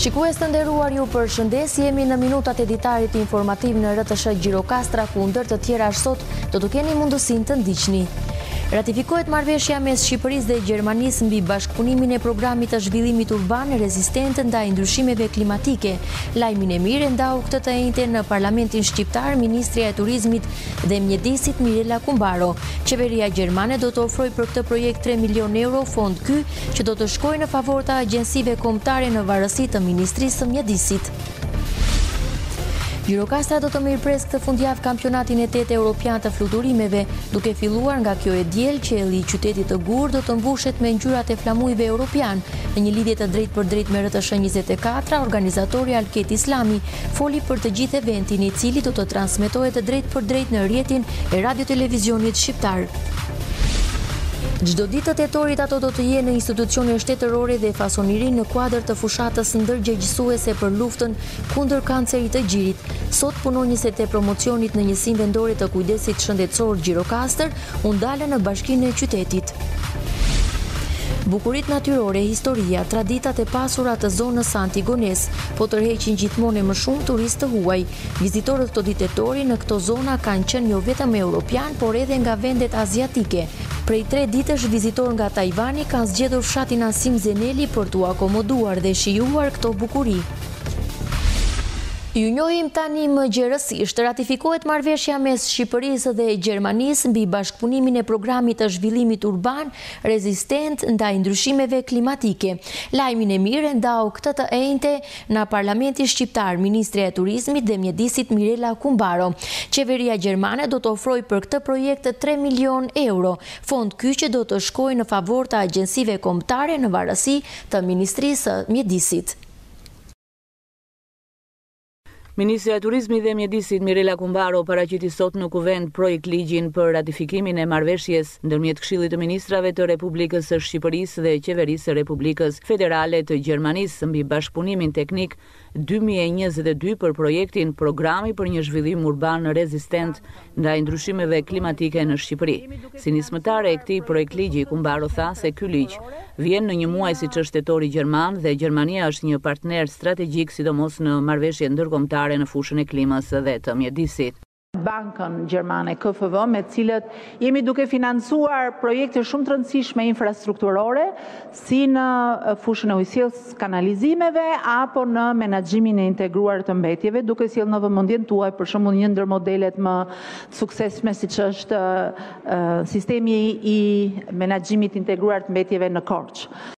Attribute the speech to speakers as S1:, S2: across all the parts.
S1: Shikues të nderuar ju përshëndes, jemi në minutat e ditarit informativ në rtsh Gjirokastra ku ndër të tjerash sot do të keni mundësinë të ndiqni. Ratifikohet marrëveshja mes Shqipërisë dhe Gjermanisë mbi bashkëpunimin e programit të zhvillimit urban rezistent ndaj ndryshimeve klimatike. Lajmin e mirë e ndau këtë të enjte në Parlamentin shqiptar ministrja e Turizmit dhe Mjedisit Mirela Kumbaro. Qeveria gjermane do të ofrojë për këtë projekt tre milionë euro fond ky që do të shkojë në favor të agjencive kombëtare në varësi të Ministrisë së Mjedisit. Gjirokastra do të mirëpresë këtë fundjavë kampionatin e tetë europian të fluturimeve, duke filluar nga kjo e diel qielli i qytetit të gurtë do të mbushet me ngjyrat e flamujve europianë, në një lidhje të drejtpërdrejtë me rtsh 24, organizatori Alket Islami foli për të gjithë eventin i cili do të transmetohet drejtpërdrejt në rrjetin e Radiotelevizionit Shqiptar. Çdo ditë të tetorit ato do të jenë në institucione shtetërore dhe fasoneri në kuadër të fushatës ndërgjegjësuese për luftën kundër kancerit të gjirit. Sot punonjëset e promocionit në njësinë vendore të kujdesit shëndetësor Gjirokastër u ndalën në bashkinë e qytetit. Bukuritë natyrore, historia, traditat e pasura të zonës së Antigonesë, Po tërheqin gjithmonë e më shumë turistë të huaj. Vizitorët këto ditë tetori në këto zona kanë qenë jo vetëm europianë, por edhe nga vendet aziatike. Prej tre ditësh vizitorë nga Tajvani kanë zgjedhur fshatin Asim Zeneli për t'u akomoduar dhe shijuar këto bukuri. Ju njohim tani më gjerësisht, ratifikohet marrëveshja mes Shqipërisë dhe Gjermanisë mbi bashkëpunimin e programit të zhvillimit urban rezistent ndaj ndryshimeve klimatike. Lajmin e mirë e ndau këtë të enjte në Parlamentin shqiptar ministrja e Turizmit dhe Mjedisit Mirela Kumbaro. Qeveria gjermane do të ofrojë për këtë projekt tre milionë euro, fond ky që do të shkojë në favor të agjencive kombëtare në varësi të Ministrisë së Mjedisit.
S2: Ministrja e Turizmit dhe Mjedisit, Mirela Kumbaro, paraqiti sot në Kuvend projektligjin për ratifikimin e Marrëveshjes ndërmjet Këshillit të Ministrave të Republikës së Shqipërisë dhe Qeverisë së Republikës Federale të Gjermanisë mbi bashkëpunimin teknik dy mijë e njëzet e dy për projektin Programi për një zhvillim urban rezistent ndaj ndryshimeve klimatike në Shqipëri. Si nismëtare e këtij projektligji, Kumbaro tha se ky ligj vjen në një muaj siç është tetori gjerman dhe Gjermania është një partner strategjik sidomos në marrëveshjet ndërkombëtare në fushën e klimës dhe të mjedisit.
S3: bankën gjermane KfW me të cilët jemi duke financuar projekte shumë të rëndësishme infrastrukturore, si në fushën e ujësjellës kanalizimeve apo në menaxhimin e integruar të mbetjeve, duke sjellë në vëmendjen tuaj për shembull një ndër modelet më të suksesshme siç është sistemi i menaxhimit të integruar të mbetjeve në
S2: Korçë.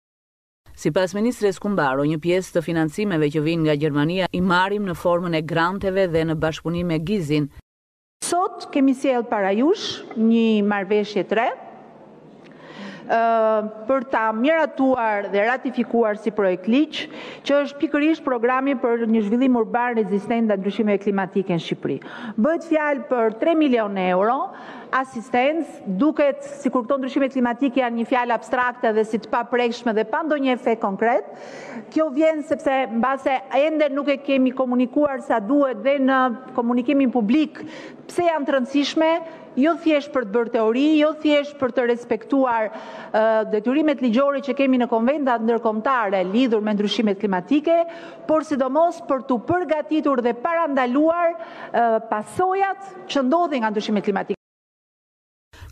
S2: Sipas ministres Kumbaro, një pjesë të financimeve që vijnë nga Gjermania i marrim në formën e granteve dhe në bashkëpunim me GIZ-in,
S3: Sot kemi sjellë para jush një marrëveshje të re për ta miratuar dhe ratifikuar si projekt ligj, që është pikërisht programi për një zhvillim urban rezistent ndaj ndryshimeve klimatike në Shqipëri. Bëhet fjalë për 3 milionë euro asistencë, duket sikur këto ndryshime klimatike janë një fjalë abstrakte dhe si të paprekshme dhe pa ndonjë efekt konkret, Kjo vjen sepse mbase ende nuk e kemi komunikuar sa duhet dhe në komunikimin publik pse janë të rëndësishme, jo thjesht për të bërë teori, jo thjesht për të respektuar detyrimet ligjore që kemi në konventat ndërkombëtare lidhur me ndryshimet klimatike, por sidomos për t'u përgatitur dhe parandaluar pasojat që ndodhin nga ndryshimet klimatike.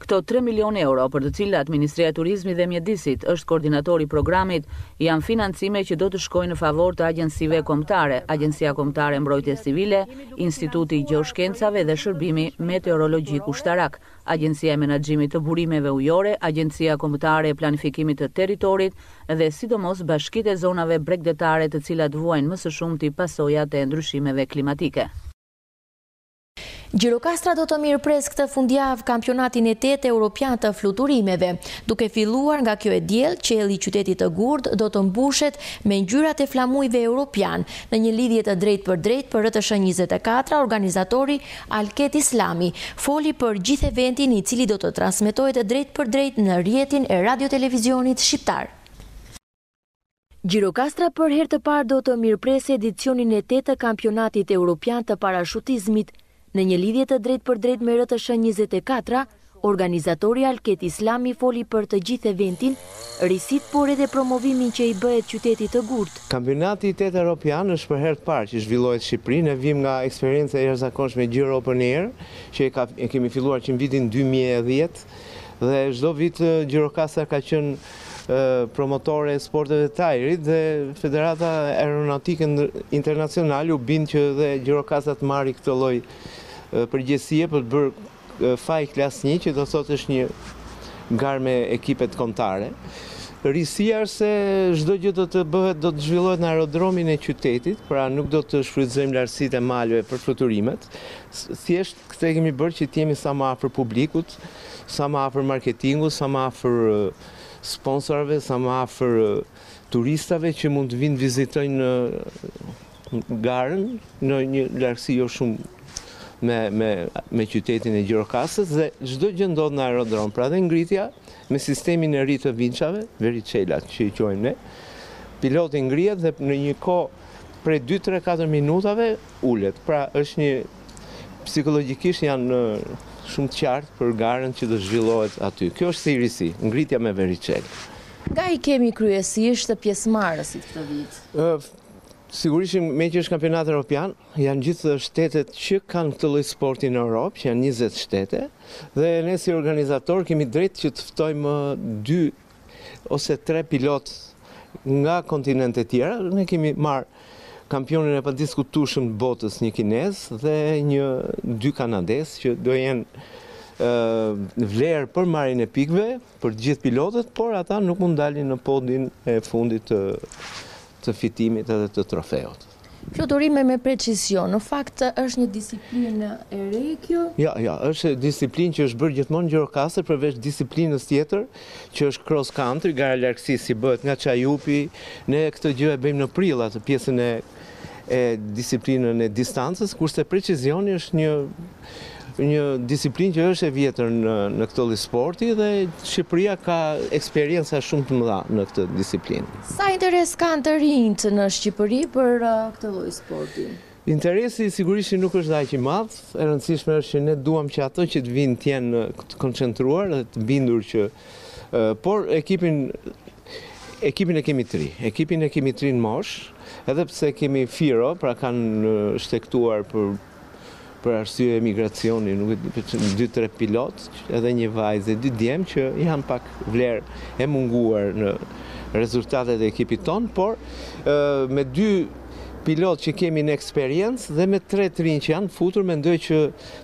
S2: Këto tre milionë euro, për të cilat Ministria e Turizmit dhe Mjedisit është koordinatori i programit, janë financime që do të shkojnë në favor të agjencive kombëtare, Agjencia Kombëtare e Mbrojtjes Civile, Instituti i Gjeoshkencave dhe Shërbimi Meteorologjik Ushtarak, Agjencia e Menaxhimit të Burimeve Ujore, Agjencia Kombëtare e Planifikimit të Territorit dhe sidomos bashkitë e zonave bregdetare të cilat vuajnë më së shumti pasojat e ndryshimeve klimatike.
S1: Gjirokastra do të mirëpresë këtë fundjavë kampionatin e tetë europian të fluturimeve. Duke filluar nga kjo e dielë, qielli i qytetit të gurtë do të mbushet me ngjyrat e flamujve europianë, në një lidhje të drejtpërdrejtë për rtsh njëzet e katra, organizatori Alket Islami foli për gjithë eventin i cili do të transmetohet drejtpërdrejt në rrjetin e Radiotelevizionit Shqiptar. Gjirokastra për herë të parë do të mirëpresë edicionin e tetë të Kampionatit Europian të Parashutizmit në një lidhje të drejtpërdrejtë me rtsh njëzet e katra, organizatori Alket Islami foli për të gjithë eventin, risitë por edhe promovimin që i bëhet qytetit të Gurtë.
S4: Kampionati i tetë Europian është për herë të parë që zhvillohet në Shqipëri, ne vijmë nga eksperienca e jashtëzakonshme Gjiro Open Air që e kemi filluar që në vitin dy mijë e dhjetë dhe çdo vit Gjirokastra ka qenë promotore e sporteve të ajrit dhe Federata Aeronautike Internacionale u bind që dhe Gjirokastra të marrë këtë lloj përgjegjësie për të bërë FAI klas 1 që do thotë është një garë me ekipet kombëtare. Risia është se çdo gjë do të bëhet, do të zhvillohet në aerodromin e qytetit, pra nuk do të shfrytëzojmë lartësitë e maleve për fluturimet. Thjesht këtë e kemi bërë që të jemi sa më afër publikut. Sa më afër marketingut, sa më afër sponsorëve, sa më afër turistave që mund të vinë të vizitojnë garën në një largësi jo shumë me me me qytetin e Gjirokastrës dhe çdo gjë ndodh në aerodrom. Pra dhe ngritja me sistemin e ri të vinçave, veriçelat që i quajmë ne, piloti ngrihet dhe në një kohë prej 2-3-4 minutave ulet. Pra është një psikologjikisht janë shumë të qartë për garën që do zhvillohet aty. Kjo është si risi, ngritja me veriçel.
S1: Nga i kemi kryesisht pjesëmarrësit këtë vit?
S4: Sigurisht që meqë është kampionat europian, janë gjithë shtetet që kanë këtë lloj sporti në Europë, që janë 20 shtete, dhe ne si organizatorë kemi drejt që të ftojmë dy ose tre pilotë nga kontinente tjera, ne kemi marrë kampionin e padiskutueshëm të botës, një kinez dhe një dy kanadezë që do jenë vlerë për marrjen e pikëve për të gjithë pilotët, por ata nuk mund dalin në podin e fundit të të fitimit edhe të trofeut.
S1: Fluturime me precizion, në fakt është një disiplinë e re
S4: kjo? Jo, jo, është disiplinë që është bërë gjithmonë Gjirokastër përveç disiplinës tjetër, që është cross country, gara largësisë që bëhet nga Çajupi, ne këtë gjë e bëjmë në prill atë pjesën e e disiplinën e distancës, kurse precizioni është një Një disiplinë që është e vjetër në këtë lloj sporti dhe Shqipëria ka eksperienca shumë të mëdha në këtë disiplinë.
S1: Sa interes kanë të rinjtë në Shqipëri për këtë lloj sporti?
S4: Interesi sigurisht që nuk është dhe aq i madh, e rëndësishme është që ne duam që ato që të vijnë të jenë të koncentruar dhe të bindur që por ekipin ekipin e kemi tri. Ekipin e kemi të ri në moshë, edhe pse kemi firo, pra kanë shtektuar për për arsye emigracioni, nuk e di pse, dy tre pilotë, edhe një vajzë dhe dy djem që janë pak vlerë e munguar në rezultatet e ekipit tonë, por me dy pilotë që kemi në eksperiencë dhe me tre të rinj që janë futur, mendoj që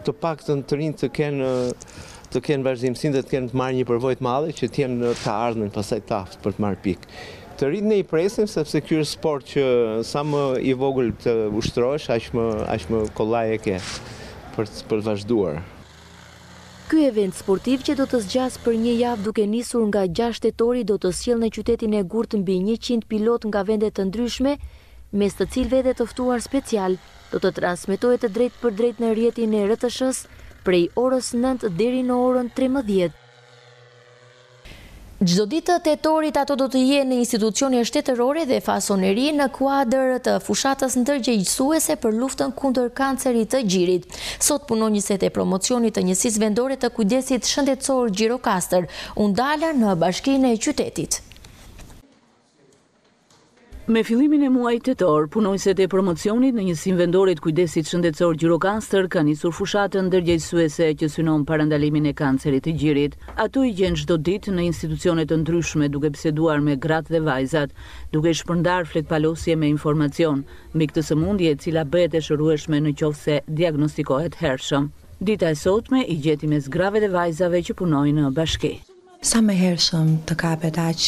S4: të paktën të rinj të kenë të kenë vazhdimësinë dhe të kenë të marrë një përvojë të madhe që të jenë në të ardhmen pastaj të aftë për të marrë pikë. Të rinjtë ne i presim sepse ky është sport që sa më i vogël të ushtrohesh aq më aq më kollaj e ke për për të vazhduar.
S1: Ky event sportiv që do të zgjasë për një javë duke nisur nga gjashtë tetori do të sjellë në qytetin e gurtë mbi njëqind pilotë nga vende të ndryshme mes të cilëve edhe të ftuar specialë do të transmetohet drejtpërdrejt në rrjetin e RTSH-së prej orës nëntë deri në orën trembëdhjetë. Çdo ditë të tetorit ato do të jenë në institucione shtetërore dhe fasoneri në kuadër të fushatës ndërgjegjësuese për luftën kundër kancerit të gjirit. Sot punonjëset e promocionit të Njësisë Vendore të Kujdesit Shëndetësor Gjirokastër u ndalën në bashkinë e qytetit.
S2: Me fillimin e muajit tetor, punonjëset e promocionit në Njësinë Vendore të Kujdesit Shëndetësor Gjirokastër kanë nisur fushatën ndërgjegjësuese që synon parandalimin e kancerit të gjirit. Ato i gjen çdo ditë në institucione të ndryshme duke biseduar me gratë dhe vajzat, duke shpërndarë fletëpalosje me informacion mbi këtë sëmundje e cila bëhet e shërueshme në qoftë se diagnostikohet hershëm. Dita e sotme i gjeti mes grave dhe vajzave që punojnë në bashki.
S5: Sa më hershëm të kapet aq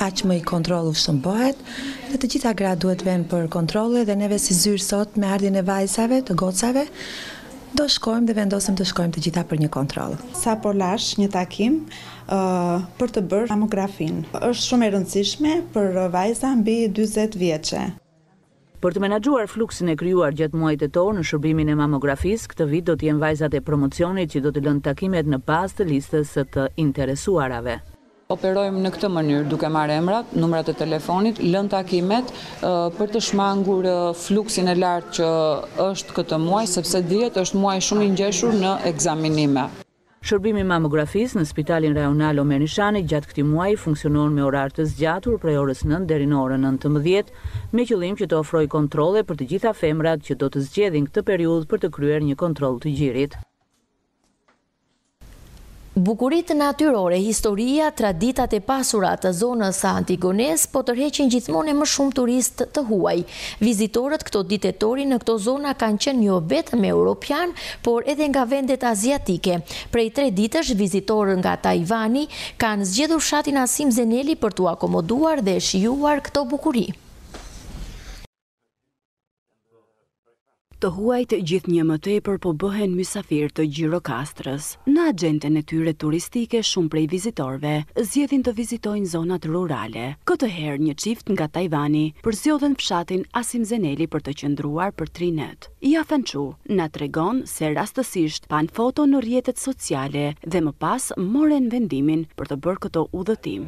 S5: aq më i kontrollueshëm bëhet dhe të gjitha gratë duhet të venë për kontrolle dhe neve si zyrë sot me ardhjen e vajzave të gocave do shkojmë dhe vendosëm të shkojmë të gjitha për një
S6: kontroll. Sapo lashë një takim për të bërë mamografinë. Është shumë e rëndësishme për vajza mbi dyzet vjeçe.
S2: Për të menaxhuar fluksin e krijuar gjatë muajit tetor në shërbimin e mamografisë, këtë vit do të jenë vajzat e promocionit që do të lënë takimet në bazë të listës së të interesuarave.
S7: Operojmë në këtë mënyrë, duke marrë emrat, numrat e telefonit, lënë takimet për të shmangur fluksin e lartë që është këtë muaj, sepse dihet është muaj shumë i ngjeshur në ekzaminime.
S2: Shërbimi i mamografisë në Spitalin Rajonal Omer Nishani gjatë këtij muaji funksionon me orar të zgjatur prej orës nëntë deri në orën nëntëmbëdhjetë, me qëllim që të ofrojë kontrolle për të gjitha femrat që do të zgjedhin këtë periudhë për të kryer një kontroll të gjirit.
S1: Bukuritë natyrore, historia, traditat e pasura të zonës së Antigonesë po tërheqin gjithmonë e më shumë turistë të huaj, Vizitorët këto ditë tetori në këto zona kanë qenë jo vetëm europianë, por edhe nga vendet aziatike. Prej tre ditësh vizitorë nga Tajvani kanë zgjedhur fshatin Asim Zeneli për t'u akomoduar dhe shijuar këto bukuri.
S8: Të huajt gjithnjë më tepër po bëhen mysafirë të Gjirokastrës. Në axhendën e tyre turistike shumë prej vizitorëve zgjedhin të vizitojnë zonat rurale. Këtë herë një çift nga Tajvani përzgjodhën fshatin Asim Zeneli për të qëndruar për tri net. Yafen Chu na tregon se rastësisht panë foto në rrjetet sociale dhe më pas morën vendimin për të bërë këtë udhëtim.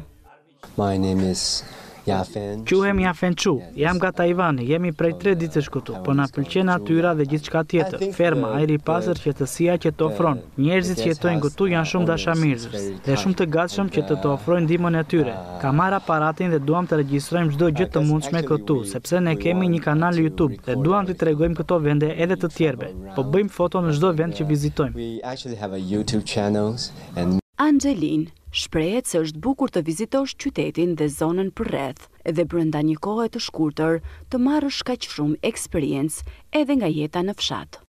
S9: Quhem Yafen Chu, jam nga Tajvani, jemi prej tre ditësh këtu, po na pëlqen natyra dhe gjithçka tjetër, ferma, ajri i pastër, qetësia që të ofron. Njerëzit që jetojnë këtu janë shumë dashamirës dhe shumë të gatshëm që të të ofrojnë ndihmën e tyre. Kam marrë aparatin dhe duam të regjistrojmë çdo gjë të mundshme këtu, sepse ne kemi një kanal YouTube dhe duam t'i tregojmë këto vende edhe të tjerëve. Po bëjmë foto në çdo vend që vizitojmë.
S8: Angelin, Shprehet se është bukur të vizitosh qytetin dhe zonën përreth dhe brenda një kohe të shkurtër të marrësh kaq shumë eksperiencë edhe nga jeta në fshat.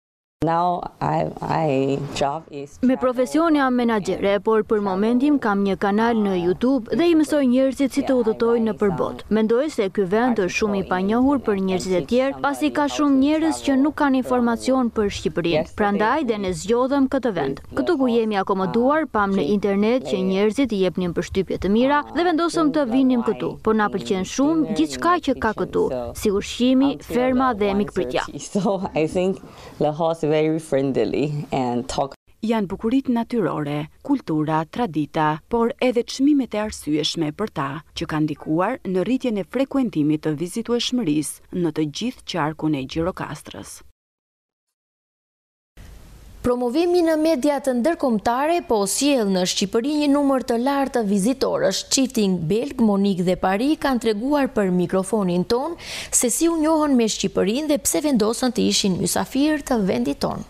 S10: Me profesion jam menaxhere, por për momentin kam një kanal në YouTube dhe i mësoj njerëzit si të udhëtojnë nëpër botë. Mendoj se ky vend është shumë i panjohur për njerëzit e tjerë, pasi ka shumë njerëz që nuk kanë informacion për Shqipërinë, prandaj dhe ne zgjodhëm këtë vend. Këtu ku jemi akomoduar, pamë në internet që njerëzit i jepnin përshtypje të mira dhe vendosëm të vinim këtu, por na pëlqen shumë gjithçka që ka këtu, si ushqimi, ferma dhe mikpritja.
S8: Janë bukuritë natyrore, kultura, tradita, por edhe çmimet e arsyeshme për ta, që kanë ndikuar në rritjen e frekuentimit të vizitueshmërisë në të gjithë qarkun e Gjirokastrës.
S1: Promovimi në mediat ndërkombëtare po sjell në Shqipëri një numër të lartë të vizitorësh. Çifti belg, Monik dhe Pari, kanë treguar për mikrofonin tonë se si u njohën me Shqipërinë dhe pse vendosën të ishin mysafirë të vendit tonë.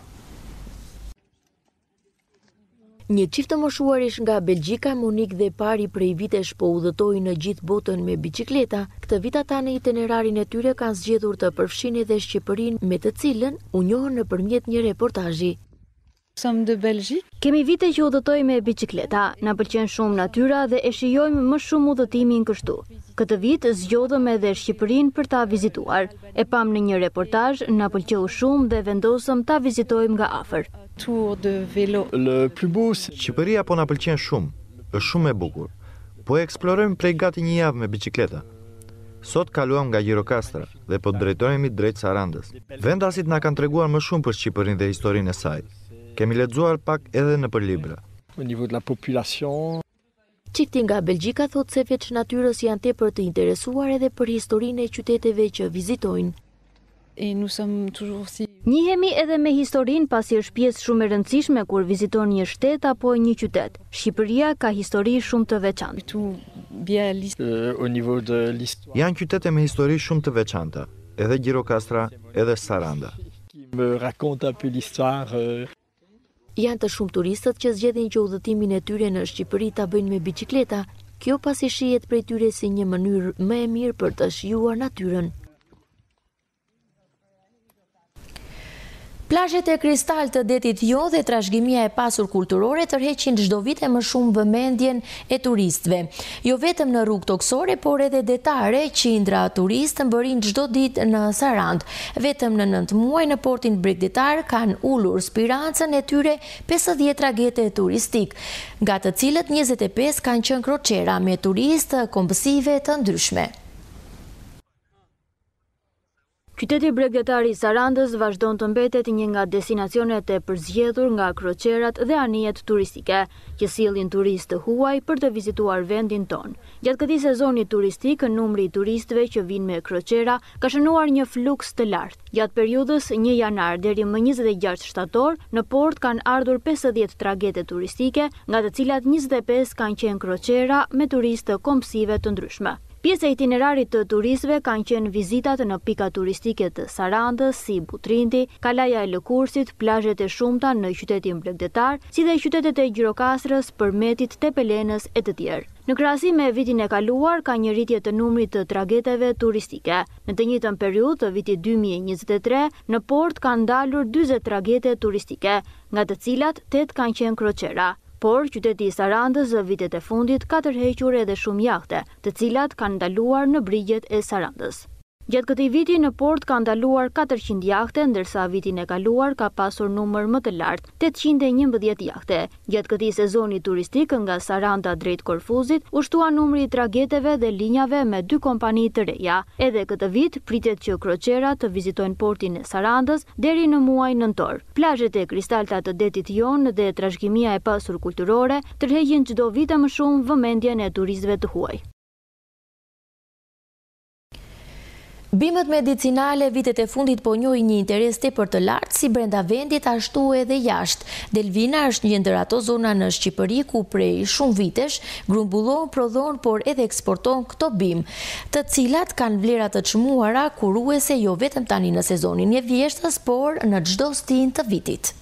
S1: Një çift të moshuarish nga Belgjika, Monik dhe Pari prej vitesh po udhëtojnë në gjithë botën me biçikleta. Këtë vit ata në itinerarin e tyre kanë zgjedhur të përfshijnë edhe Shqipërinë me të cilën u njohën nëpërmjet një
S11: reportazhi.
S10: Kemi vite që udhëtojmë me biçikleta, na pëlqen shumë natyra dhe e shijojmë më shumë udhëtimin kështu. Këtë vit zgjodhëm edhe Shqipërinë për ta vizituar. E pamë në një reportazh, na pëlqeu shumë dhe vendosëm ta vizitojmë nga afër.
S11: Tour de vélo.
S12: Le plus beau c'est. Shqipëria po na pëlqen shumë, është shumë e bukur. Po e eksplorojmë prej gati një javë me biçikleta. Sot kaluam nga Gjirokastra dhe po drejtohemi drejt Sarandës. Vendasit na kanë treguar më shumë për Shqipërinë dhe historinë e saj. Kemi lexuar pak edhe nëpër libra.
S11: Au niveau de la population.
S1: Çifti nga Belgjika thotë se veç natyrës janë tepër të interesuar edhe për historinë e qyteteve që vizitojnë.
S10: Njihemi edhe me historinë pasi është pjesë shumë e rëndësishme kur viziton një shtet apo një qytet. Shqipëria ka histori shumë të veçantë.
S12: Janë qytete me histori shumë të veçanta, edhe Gjirokastra, edhe Saranda.
S1: Janë të shumë turistët që zgjedhin që udhëtimin e tyre në Shqipëri ta bëjnë me biçikleta, kjo pasi shihet prej tyre si një mënyrë më e mirë për të shijuar natyrën. Plazhet e kristal të detit Jon dhe trashëgimia e pasur kulturore tërheqin çdo vit e më shumë vëmendjen e turistëve, jo vetëm në rrugë tokësore por edhe detare, qindra turistë mbërrijnë çdo ditë në Sarandë. Vetëm në nëntë muaj në portin bregdetar kanë ulur spirancën e tyre pesëdhjetë tragete turistikë, nga të cilët njëzet e pesë kanë qenë kroçera me turistë kombësive të ndryshme.
S10: Qyteti bregdetar i Sarandës vazhdon të mbetet një nga destinacionet e përzgjedhur nga kroçerat dhe anijet turistike, që sjellin turistë të huaj për të vizituar vendin tonë. Gjatë këtij sezoni turistik, numri i turistëve që vijnë me kroçera ka shënuar një fluks të lartë. Gjatë periudhës një janar deri më njëzet e gjashtë shtator, në port kanë ardhur pesëdhjetë tragete turistike, nga të cilat njëzet e pesë kanë qenë kroçera me turistë të kombësive të ndryshme. Pjesë e itinerarit të turistëve kanë qenë vizitat në pika turistike të Sarandës, si Butrinti, Kalaja e Lëkurësit, plazhet e shumta në qytetin bregdetar, si dhe qytetet e Gjirokastrës, Përmetit, Tepelenës e të tjerë. Në krahasim me vitin e kaluar, ka një rritje të numrit të trageteve turistike. Në të njëjtën periudhë të vitit dy mijë e njëzet e tre, në port kanë ndalur dyzet tragete turistike, nga të cilat tetë kanë qenë kroçera. Por, qyteti i Sarandës vitet e fundit ka tërhequr edhe shumë jahte, të cilat kanë ndaluar në brigjet e Sarandës. Gjatë këtij viti në port kanë ndaluar katërqind jahte, ndërsa vitin e kaluar ka pasur numër më të lartë, tetëqind e njëmbëdhjetë jahte. Gjatë këtij sezoni turistik, nga Saranda drejt Korfuzit, u shtua numri i trageteve dhe linjave me dy kompani të reja. Edhe këtë vit, pritet që kroçerat të vizitojnë portin e Sarandës, Deri në muajin nëntor, plazhet e kristalta të detit Jon dhe trashëgimia e pasur kulturore tërheqin çdo vit e më shumë vëmendjen e turistëve të huaj.
S1: Bimët medicinale vitet e fundit po njohin një interes tepër të lartë si brenda vendit ashtu edhe jashtë. Delvina është një ndër ato zona në Shqipëri ku prej shumë vitesh Grumbullon, prodhon, por edhe eksporton këto bimë, të cilat kanë vlera të çmuara kuruese jo vetëm tani në sezonin e vjeshtës, por në çdo stinë të vitit.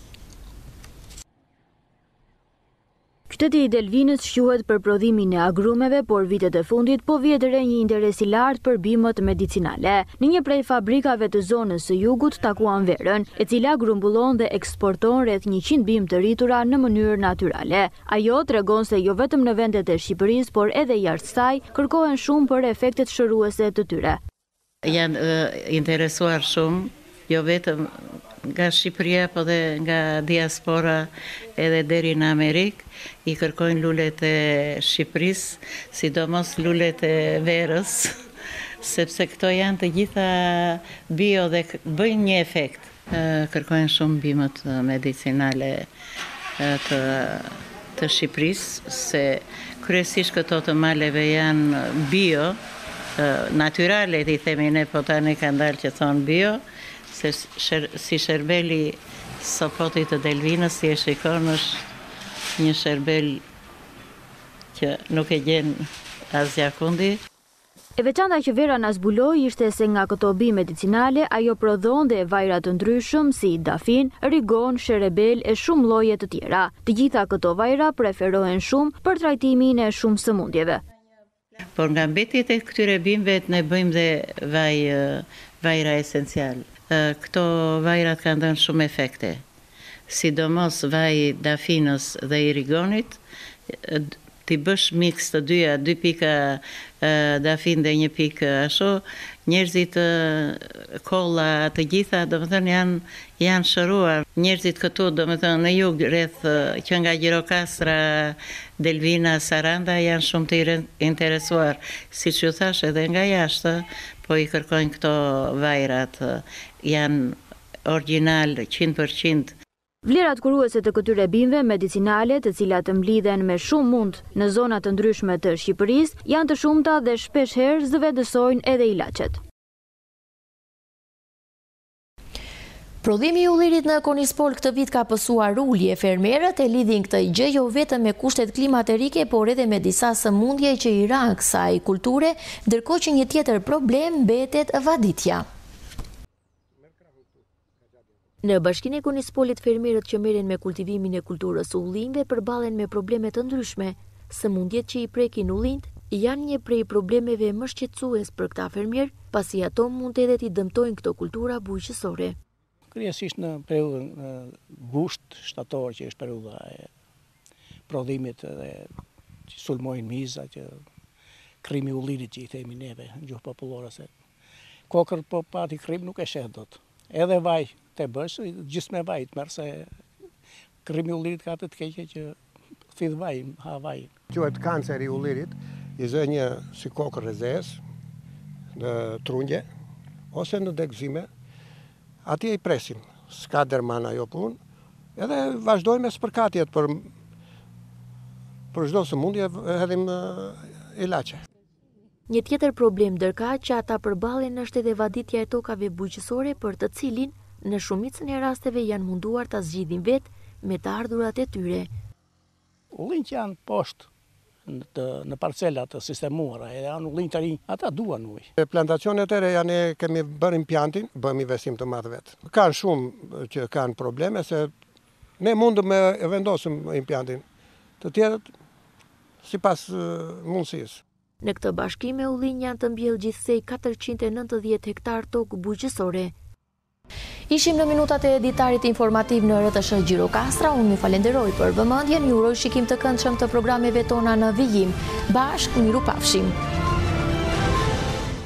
S10: Qyteti i Delvinës shquhet për prodhimin e agrumeve, por vitet e fundit po vihet re një interes i lartë për bimët medicinale. Në një prej fabrikave të zonës së jugut takuam Verën, e cila grumbullon dhe eksporton rreth njëqind bimë të rritura në mënyrë natyrale. Ajo tregon se jo vetëm në vendet e Shqipërisë, por edhe jashtë saj, kërkohen shumë për efektet shëruese të tyre.
S13: Janë interesuar shumë, jo vetëm nga Shqipëria, po dhe nga diaspora edhe deri në Amerikë, i kërkojnë lulet e Shqipërisë, sidomos lulet e Verës, sepse këto janë të gjitha bio dhe bëjnë një efekt. Kërkojnë shumë bimët medicinale të, të Shqipërisë, se kryesisht këto të maleve janë bio, natyrale i themi ne, po tani ka dalë që thonë bio, se si sherbeli Sopotit të Delvinës si e shikon është një sherbel që nuk e gjen asgjakundi.
S10: E veçanta që Vera na zbuloi ishte se nga këto bimë medicinale ajo prodhon dhe vajra të ndryshëm si, dafin, rigon, sherebelë e shumë lloje të tjera. Të gjitha këto vajra preferohen shumë për trajtimin e shumë sëmundjeve.
S13: Por nga mbetjet e këtyre bimëve ne bëjmë dhe vaj vajra esencial. Këto vajrat kanë dhënë shumë efekte. sidomos vaji i dafinës dhe i rigonit, t'i bësh miks të dyja, dy pika dafinë dhe një pikë ashtu, njerëzit kolla të gjitha domethënë janë janë shëruar, njerëzit këtu domethënë në jug rreth që nga Gjirokastra, Delvina, Saranda janë shumë të interesuar siç ju thashë edhe nga jashtë po i kërkojnë këto vajrat janë orgjinal qind për qind.
S10: Vlerat kuruese të këtyre bimëve medicinale, të cilat mblidhen me shumë mund në zona të ndryshme të Shqipërisë, janë të shumta dhe shpesh herë zëvendësojnë edhe ilaçet.
S1: Prodhimi i ullirit në Konispol këtë vit ka pësuar rënie. Fermerët e lidhin këtë gjë jo vetëm me kushtet klimaterike, por edhe me disa sëmundje që i ranë kësaj kulture, ndërkohë që një tjetër problem mbetet vaditja. Në bashkinë e Konispolit fermerët që merren me kultivimin e kulturës së ullinjve përballen me probleme të ndryshme. Sëmundjet që i prekin ullinjtë janë një prej problemeve më shqetësues për këta fermerë, pasi ato mund edhe t'i dëmtojnë këto kultura bujqësore.
S14: Kryesisht në periudhën gusht, shtator që është periudha e prodhimit dhe që sulmojnë miza që krimbi i ullirit që i themi neve në gjuhë popullore se Kokrra po pati krimb nuk e shet dot. Edhe vaj ta bësh, gjithë me vaj të merr se krimbi i ullirit ka atë të keqe që thith vajin, ha vajin.
S15: Quhet kanceri i ullirit, i zë një si kokërr e zezë në trungje
S14: ose në degëzime. Atje i presim. S'ka derman ajo punë. Edhe vazhdojmë me spërkatjet për për çdo sëmundje hedhim ilaçe.
S1: Një tjetër problem ndërkaq që ata përballen është edhe vaditja e tokave bujqësore për të cilin në shumicën e rasteve janë munduar ta zgjidhin vetë me të ardhurat e tyre.
S14: Ullinjtë që janë poshtë në parcela të sistemuara edhe janë ullinj të rinj, ata duan ujë. Plantacionet e reja ne kemi bërë impiantin, bëmë investim të madh vetë. Kanë shumë që kanë probleme se Ne mundëm e vendosëm impiantin, të tjerët sipas mundësisë.
S1: Në këtë bashki me ullinj janë të mbjellë gjithsej katërqind e nëntëdhjetë hektarë tokë bujqësore. Ishim në minutat e ditarit informativ në rtsh Gjirokastra, unë ju falenderoj për vëmendjen, ju uroj shikim të këndshëm të programeve tona në vijim, bashkë mirupafshim.